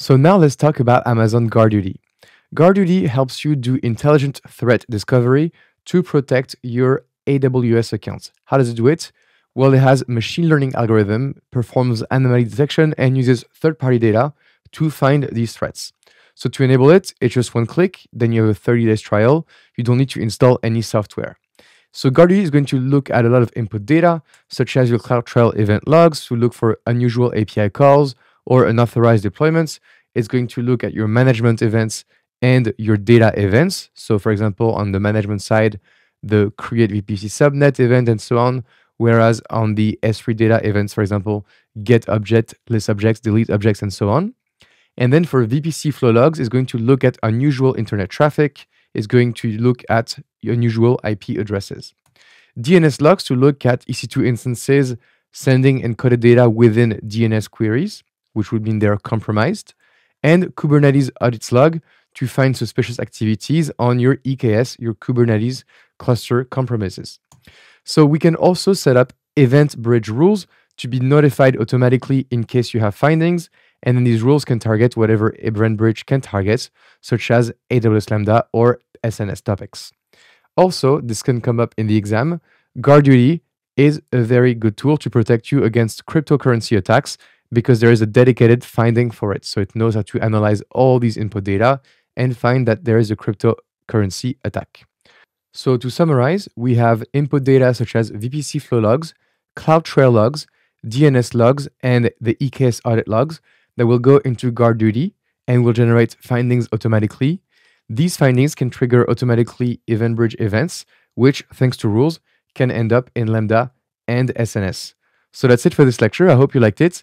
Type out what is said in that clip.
So now let's talk about Amazon GuardDuty. GuardDuty helps you do intelligent threat discovery to protect your AWS accounts. How does it do it? Well, it has a machine learning algorithm, performs anomaly detection, and uses third-party data to find these threats. So to enable it, it's just one click, then you have a 30 days trial. You don't need to install any software. So GuardDuty is going to look at a lot of input data, such as your CloudTrail event logs to look for unusual API calls or unauthorized deployments. It's going to look at your management events and your data events. So for example, on the management side, the create VPC subnet event and so on. Whereas on the S3 data events, for example, get object, list objects, delete objects, and so on. And then for VPC flow logs, is going to look at unusual internet traffic, is going to look at unusual IP addresses. DNS logs to look at EC2 instances sending encoded data within DNS queries, which would mean they're compromised. And Kubernetes audits log to find suspicious activities on your EKS, your Kubernetes cluster compromises. So we can also set up EventBridge rules to be notified automatically in case you have findings. And then these rules can target whatever EventBridge can target, such as AWS Lambda or SNS topics. Also, this can come up in the exam. GuardDuty is a very good tool to protect you against cryptocurrency attacks because there is a dedicated finding for it. So it knows how to analyze all these input data and find that there is a cryptocurrency attack. So to summarize, we have input data such as VPC flow logs, CloudTrail logs, DNS logs, and the EKS audit logs that will go into GuardDuty and will generate findings automatically. These findings can trigger automatically EventBridge events, which, thanks to rules, can end up in Lambda and SNS. So that's it for this lecture. I hope you liked it,